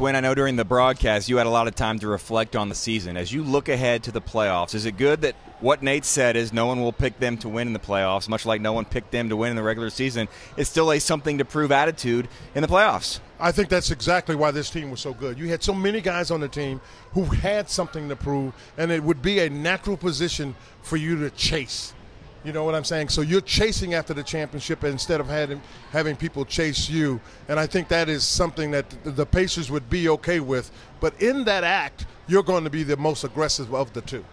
Quinn, I know during the broadcast you had a lot of time to reflect on the season. As you look ahead to the playoffs, is it good that what Nate said is no one will pick them to win in the playoffs, much like no one picked them to win in the regular season? It's still a something to prove attitude in the playoffs. I think that's exactly why this team was so good. You had so many guys on the team who had something to prove, and it would be a natural position for you to chase. You know what I'm saying? So you're chasing after the championship instead of having having people chase you, and I think that is something that the Pacers would be okay with. But in that act, you're going to be the most aggressive of the two.